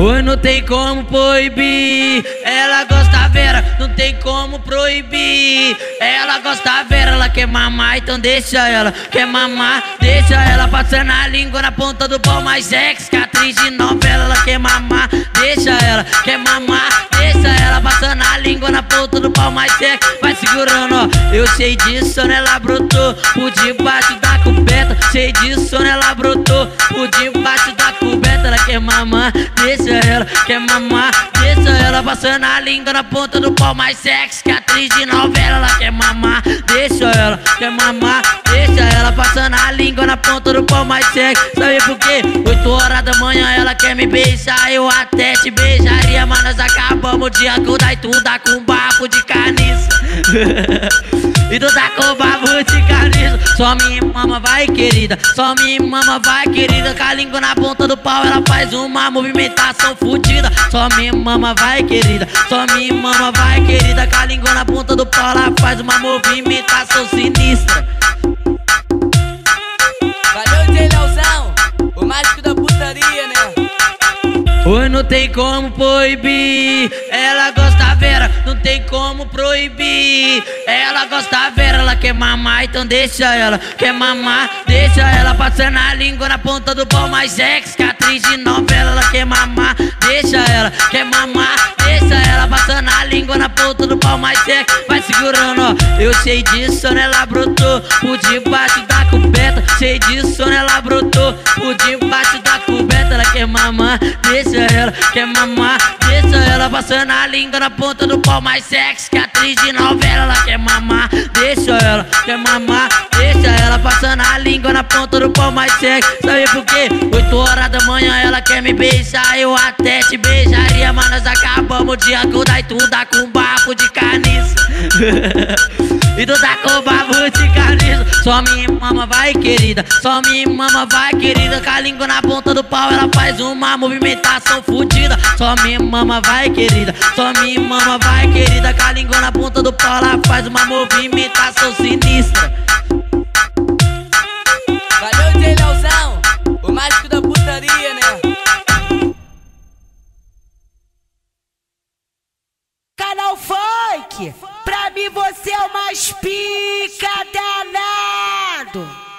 Oi, não tem como proibir. Ela gosta vera, não tem como proibir. Ela gosta vera, ela quer mamar, então deixa ela. Quer mamar, deixa ela passando a língua na ponta do pau mais ex. Que de novela, ela quer mamar, deixa ela. Quer mamar, deixa ela passando a língua na ponta do pau mais ex. Vai segurando, ó. Eu sei disso, né? Ela brotou por debaixo da coberta. Sei disso, né? Ela brotou por debaixo quer mamar, deixa ela. Quer mamar, deixa ela passando a língua na ponta do pau mais sexy. Que atriz de novela, ela quer mamar, deixa ela. Quer mamar, deixa ela passando a língua na ponta do pau mais sexy. Sabe por quê? 8 horas da manhã ela quer me beijar. Eu até te beijaria, mas nós acabamos dia todo. Aí tu dá com bafo de carniça. E tu tá com de carniça Só me mama, vai querida Só me mama, vai querida Com a língua na ponta do pau Ela faz uma movimentação fodida Só me mama, vai querida Só me mama, vai querida Com a língua na ponta do pau Ela faz uma movimentação sinistra Valeu, J. Leozão, o mágico da putaria, né? Oi, não tem como proibir. Ela gosta vera, não tem como proibir. Ela gosta vera, quer mamar, então deixa ela. Quer mamar, deixa ela passando a língua na ponta do pau mais ex. Que de novela, ela quer mamar, deixa ela. Quer mamar, deixa ela passando a língua na ponta do pau mais ex. Vai segurando, ó. Eu sei disso, né? Ela brotou por debaixo da coberta. Sei disso, né? Ela brotou por debaixo da coberta. Quer mamar, deixa ela. Quer mamar, deixa ela passando a língua na ponta do pau mais sexy. Que atriz de novela, ela quer mamar, deixa ela. Quer mamar, deixa ela passando a língua na ponta do pau mais sexy. Sabe por quê? 8 horas da manhã ela quer me beijar. Eu até te beijaria, mas nós acabamos dia todo. Aí tu dá com bafo de carniça. E tu tá com de carniça Só me mama, vai querida. Só me mama, vai querida. Com a língua na ponta do pau Ela faz uma movimentação fodida. Só me mama, vai querida. Só me mama, vai querida. Com a língua na ponta do pau Ela faz uma movimentação sinistra. Valeu, J. Leozão, o mágico da putaria, né? Canal Funk, mim você é o mais pica danado.